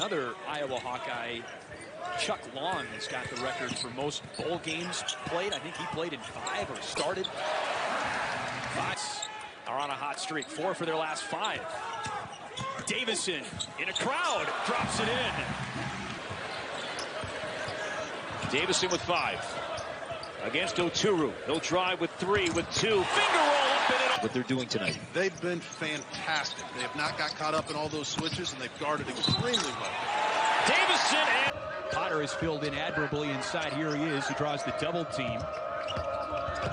Another Iowa Hawkeye, Chuck Long, has got the record for most bowl games played. I think he played in five or started. Five are on a hot streak. Four for their last five. Davison in a crowd drops it in. Davison with five against Oturu. He'll drive with three, with two. Finger roll up and in. What they're doing tonight. They've been fantastic. They have not got caught up in all those switches, and they've guarded extremely well. Davison and Potter is filled in admirably inside. Here he is. He draws the double team.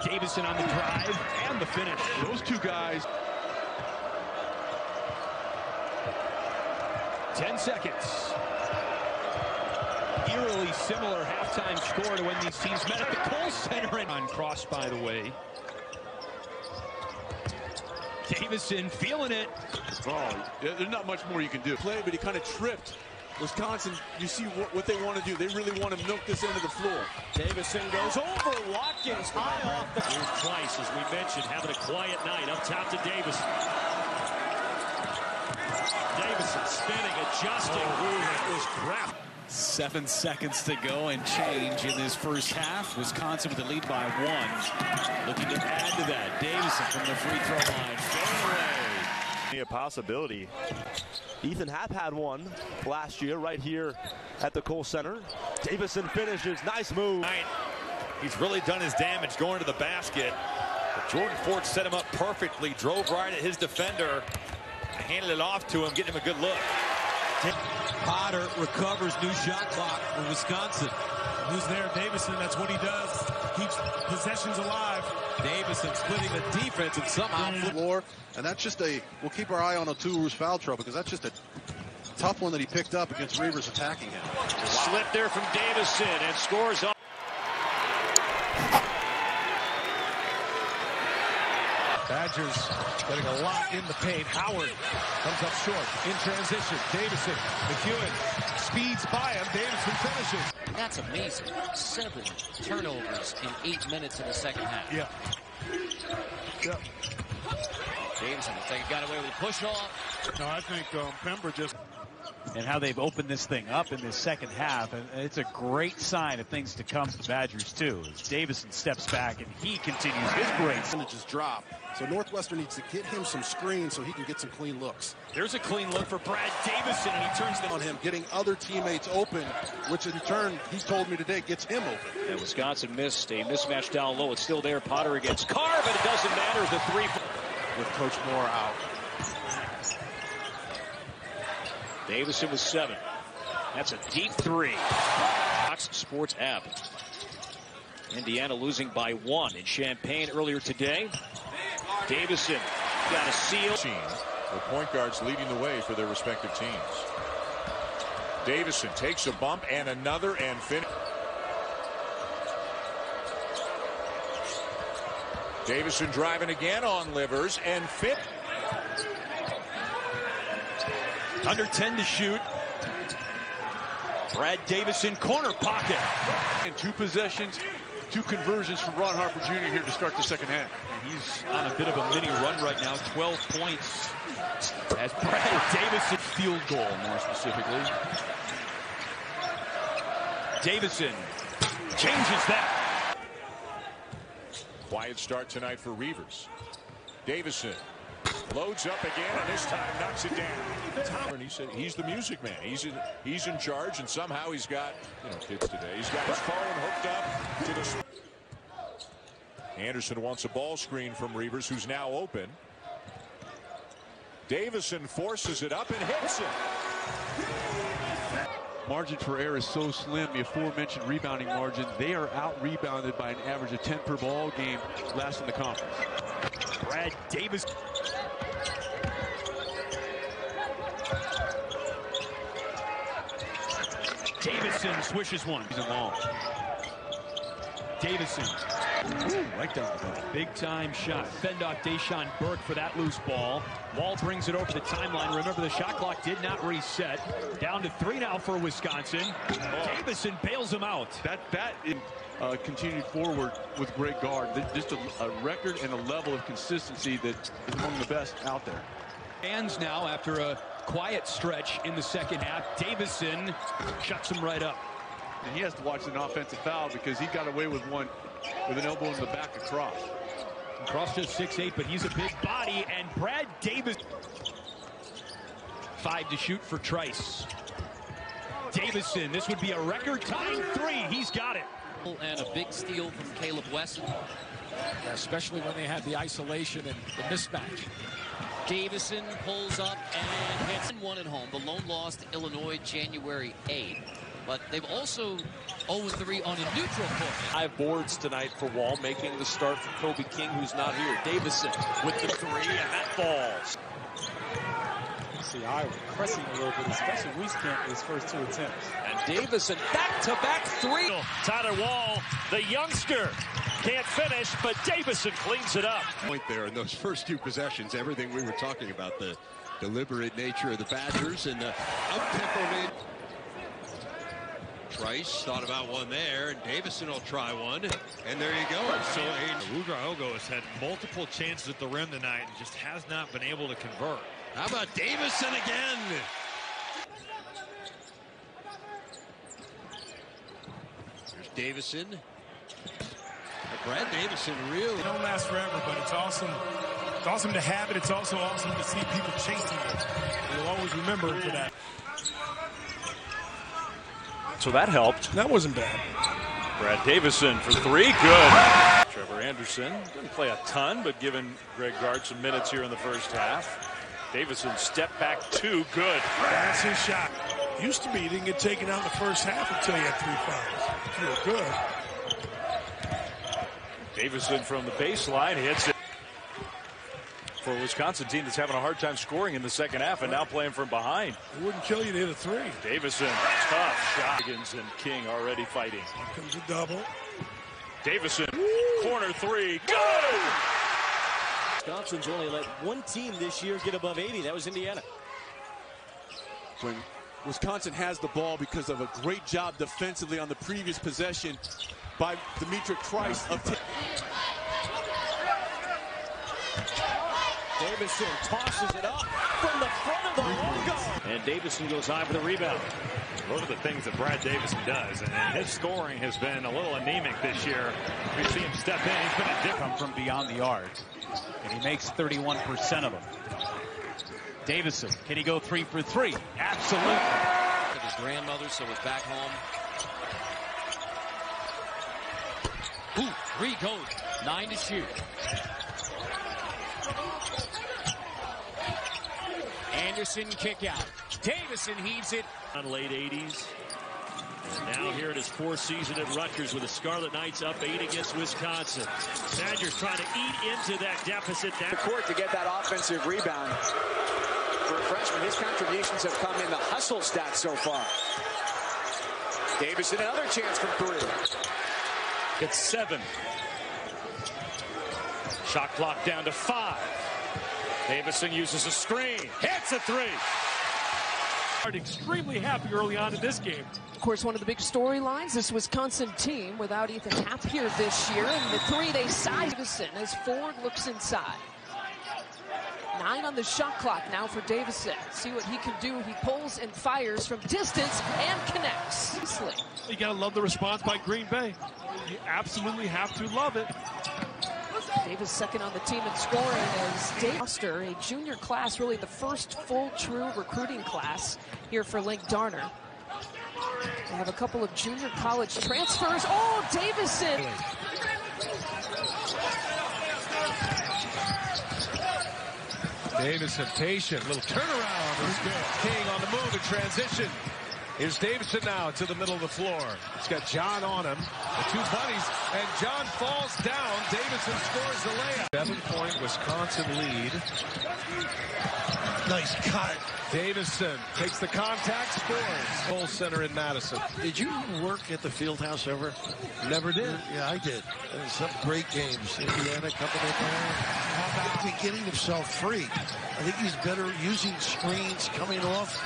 Davison on the drive and the finish. Those two guys. 10 seconds. Eerily similar halftime score to when these teams met at the Kohl Center. And on cross, by the way. Davison feeling it. Oh, there's not much more you can do. Play, but he kind of tripped. Wisconsin, you see what, what they want to do. They really want to milk this into the floor. Davison goes over. Watkins high off the. Here's Trice, as we mentioned, having a quiet night up top to Davison. Davison spinning, adjusting. Oh, that was crap. Seven seconds to go and change in this first half. Wisconsin with the lead by one. Looking to add to that. Davison from the free throw line. Fade away. A possibility. Ethan Happ had one last year right here at the Kohl Center. Davison finishes. Nice move. He's really done his damage going to the basket. But Jordan Ford set him up perfectly, drove right at his defender, handed it off to him, getting him a good look. Potter recovers new shot clock for Wisconsin. Who's there? Davison. That's what he does. Keeps possessions alive. Davison splitting the defense and somehow mm. floor, and that's just a. We'll keep our eye on Oturu's foul trouble because that's just a tough one that he picked up against Reuvers attacking him. Slip there from Davison and scores on. Badgers getting a lot in the paint. Howard comes up short in transition. Davison, McEwen speeds by him. Davison finishes. That's amazing. Seven turnovers in eight minutes in the second half. Yeah. Yeah. Davison looks like he got away with a push off. No, I think um, Pember just. And how they've opened this thing up in this second half. And it's a great sign of things to come for the Badgers, too. As Davison steps back and he continues his great. Percentages drop. So Northwestern needs to get him some screens so he can get some clean looks. There's a clean look for Brad Davison, and he turns them on him, getting other teammates open, which in turn, he told me today, gets him open. And Wisconsin missed a mismatch down low. It's still there. Potter against Carr, but it doesn't matter. The three with Coach Moore out. Davison with seven. That's a deep three. Fox Sports app. Indiana losing by one in Champaign earlier today. Davison got a seal. The point guards leading the way for their respective teams. Davison takes a bump and another and finish. Davison driving again on Livers and fit. Under 10 to shoot. Brad Davison corner pocket. And two possessions, two conversions from Ron Harper Jr. here to start the second half. And he's on a bit of a mini run right now. 12 points as Brad Davison field goal more specifically. Davison changes that. Quiet start tonight for Reuvers. Davison loads up again, and this time knocks it down. And he said he's the music man. He's in, he's in charge, and somehow he's got you know kids today. He's got his phone hooked up to the. Anderson wants a ball screen from Reuvers, who's now open. Davison forces it up and hits it. Margin for error is so slim. The aforementioned rebounding margin, they are out rebounded by an average of 10 per ball game last in the conference. Brad Davis. Davison swishes one. He's long. Davison. Ooh, right down the Big time shot. Fend off Deshaun Burke for that loose ball. Wahl brings it over the timeline. Remember, the shot clock did not reset. Down to three now for Wisconsin. Oh. Davison bails him out. That that is, uh, continued forward with great guard. Just a, a record and a level of consistency that is among the best out there. Fans now after a quiet stretch in the second half. Davison shuts him right up. And he has to watch an offensive foul because he got away with one with an elbow in the back of Cross. Cross just 6'8", but he's a big body, and Brad Davis. Five to shoot for Trice. Davison, this would be a record-tying three. He's got it. And a big steal from Caleb Wesson. Especially when they had the isolation and the mismatch. Davison pulls up and hits one at home. The lone loss to Illinois January 8th. But they've also 0-3 on a neutral court. Five boards tonight for Wahl, making the start for Kobe King, who's not here. Davison with the three, and that falls. See Iowa pressing a little bit, especially Wieskamp in his first two attempts. And Davison back-to-back three. Tyler Wahl, the youngster, can't finish, but Davison cleans it up. Point there in those first two possessions, everything we were talking about, the deliberate nature of the Badgers and the up-tempo made. Trice thought about one there, and Davison will try one, and there you go. So Ouedraogo has had multiple chances at the rim tonight and just has not been able to convert. How about Davison again? Here's Davison. Brad Davison really. It don't last forever, but it's awesome. It's awesome to have it. It's also awesome to see people chasing it. You'll always remember for that. So that helped. That wasn't bad. Brad Davison for three. Good. Trevor Anderson didn't play a ton, but given Greg Gard some minutes here in the first half. Davison step back two. Good. That's his shot. Used to be didn't get taken out in the first half until you had three fouls. If you were good. Davison from the baseline hits it. For Wisconsin team that's having a hard time scoring in the second half and now playing from behind. It wouldn't kill you to hit a three. Davison, tough shot. Higgins and King already fighting. Here comes a double. Davison, corner three, go! Wisconsin's only let one team this year get above 80. That was Indiana. When Wisconsin has the ball because of a great job defensively on the previous possession by D'Mitrik Trice of Davison tosses it up from the front of the logo. And Davison goes high for the rebound. Those are the things that Brad Davison does. And his scoring has been a little anemic this year. We see him step in. He's been a different from beyond the arc. And he makes 31% of them. Davison, can he go three for three? Absolutely. His grandmother, so was back home. Ooh, three goes. Nine to shoot. Anderson kick out. Davison heaves it. On late 80s. Now here in his fourth season at Rutgers with the Scarlet Knights up eight against Wisconsin. Badgers trying to eat into that deficit. Down. The court to get that offensive rebound. For a freshman, his contributions have come in the hustle stats so far. Davison, another chance from three. It's seven. Shot clock down to five. Davison uses a screen. Hits a three. Extremely happy early on in this game. Of course, one of the big storylines, this Wisconsin team without Ethan Happ here this year. And the three they size Davison as Ford looks inside. Nine on the shot clock now for Davison. See what he can do. He pulls and fires from distance and connects. You got to love the response by Green Bay. You absolutely have to love it. Davis second on the team in scoring as Dave Foster, a junior class, really the first full true recruiting class here for Linc Darner. They have a couple of junior college transfers. Oh, Davison! Davison patient, little turnaround. King on the move in transition. Here's Davison now to the middle of the floor. He's got John on him, the two buddies, and John falls down. Davison scores the layup. Seven-point Wisconsin lead. Nice cut. Davison takes the contact, scores. Full center in Madison. Did you work at the Fieldhouse ever? Never did. Yeah, I did. Some great games. Indiana coming in there. How about getting himself free? I think he's better using screens, coming off.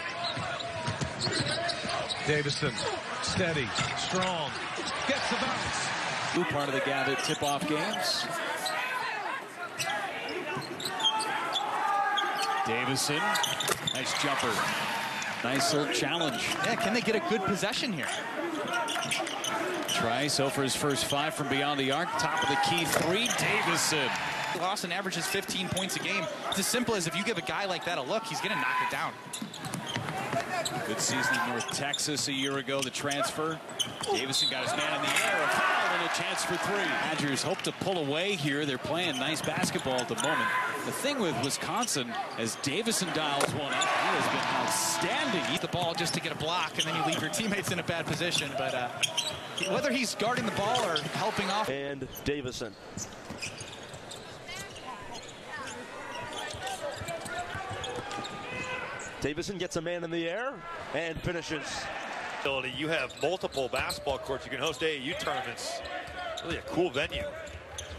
Davison, steady, strong, gets the bounce. Blue part of the Gavitt tip-off games. Davison Nice jumper. Nice little challenge. Yeah, can they get a good possession here? Trice for his first five from beyond the arc. Top of the key three. Davison. Lawson averages 15 points a game. It's as simple as if you give a guy like that a look, he's going to knock it down. Good season in North Texas a year ago, the transfer. Davison got his man in the air, a foul, and a chance for three. Badgers hope to pull away here. They're playing nice basketball at the moment. The thing with Wisconsin, as Davison dials one up, he has been outstanding. Eat the ball just to get a block, and then you leave your teammates in a bad position. But uh, whether he's guarding the ball or helping off. And Davison. Davison gets a man in the air and finishes. You have multiple basketball courts. You can host AAU tournaments. Really a cool venue.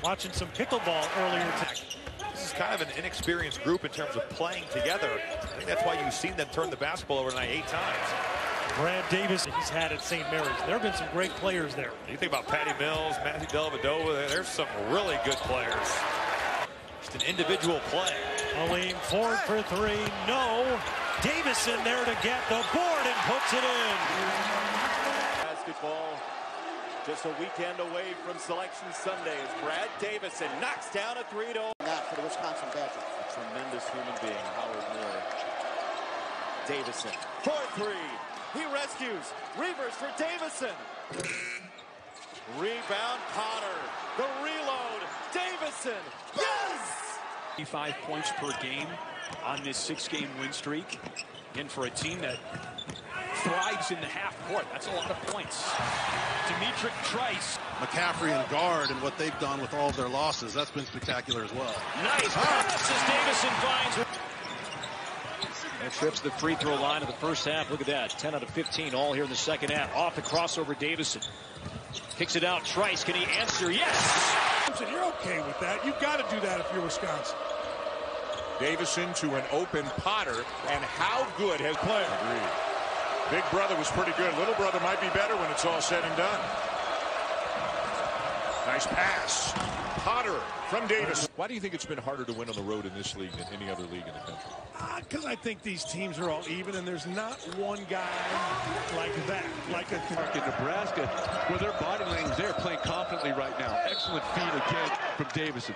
Watching some pickleball earlier today. This is kind of an inexperienced group in terms of playing together. I think that's why you've seen them turn the basketball over tonight eight times. Brad Davis, he's had at St. Mary's. There have been some great players there. You think about Patty Mills, Matthew Dellavedova, there's some really good players. Just an individual play. Aleem Ford for three, no. Davison there to get the board and puts it in. Basketball just a weekend away from Selection Sunday as Brad Davison knocks down a three to Not for the Wisconsin Badgers. A tremendous human being, Howard Moore. Davison 4 3. He rescues. Reuvers for Davison. Rebound Potter. The reload. Davison. Yes! 55 points per game on this six-game win streak. And for a team that thrives in the half court, that's a lot of points. D'Mitrik Trice. McCaffery and guard and what they've done with all of their losses, that's been spectacular as well. Nice ah! pass as Davison finds. And trips the free throw line of the first half. Look at that. 10 out of 15 all here in the second half. Off the crossover, Davison. Kicks it out. Trice, can he answer? Yes! You're okay with that. You've got to do that if you're Wisconsin. Davison to an open Potter, and how good has played. Agreed. Big brother was pretty good. Little brother might be better when it's all said and done. Nice pass. Potter from Davis. Why do you think it's been harder to win on the road in this league than any other league in the country? Because uh, I think these teams are all even, and there's not one guy like that, like a in Nebraska, where their body language, they're playing confidently right now. Excellent feed again from Davison.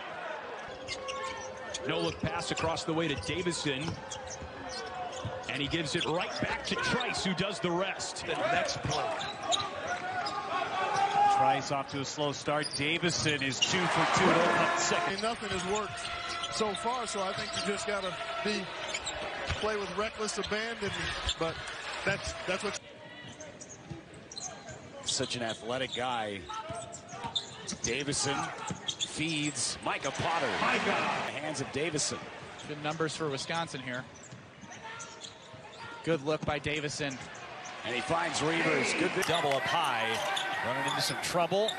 No look pass across the way to Davison. And he gives it right back to Trice, who does the rest. The next play. Trice off to a slow start. Davison is two for two to open up second. Nothing has worked so far, so I think you just got to be play with reckless abandon. But that's that's what. Such an athletic guy. Davison feeds Micah Potter. Micah. The hands of Davison. Good numbers for Wisconsin here. Good look by Davison. And he finds Reuvers. Good double up high. Running into some trouble.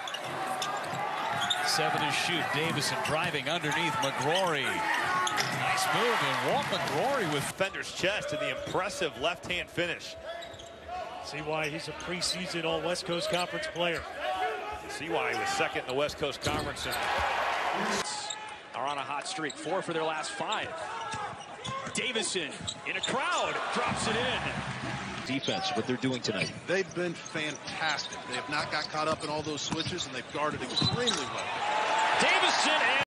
Seven to shoot. Davison driving underneath McGrory. Nice move. And Walt McGrory with Fender's chest and the impressive left-hand finish. See why he's a preseason All-West Coast Conference player. See why he was second in the West Coast Conference. Are on a hot streak. Four for their last five. Davison in a crowd drops it in. Defense, what they're doing tonight. They've been fantastic. They have not got caught up in all those switches, and they've guarded extremely well. Davison